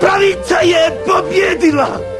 Pravica je pobjedila!